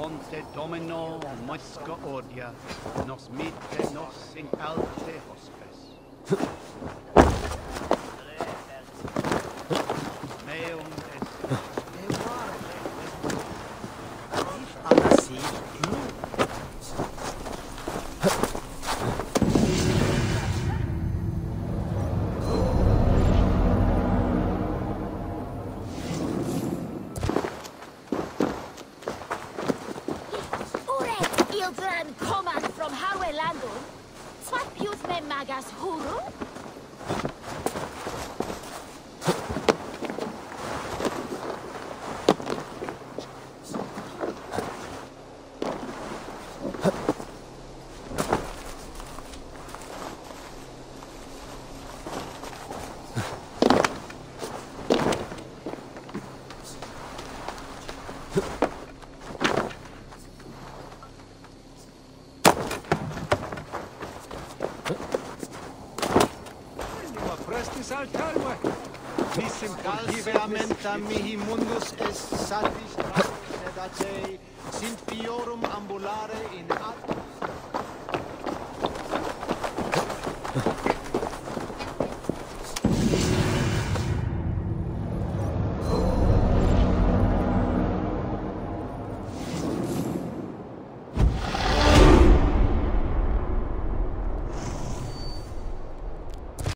ponte domino musca odia, nos mite nos in alte hospes. Ildren command from Harwe Landon. Swat pius me magas huru? Prestis salt alma. Nissem cultive mihi mundus est satis, sedacei, sint piorum ambulare in